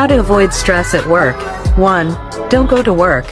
How to avoid stress at work. 1. Don't go to work.